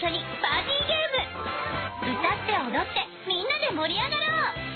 緒にパーティーゲーム歌って踊ってみんなで盛り上がろう！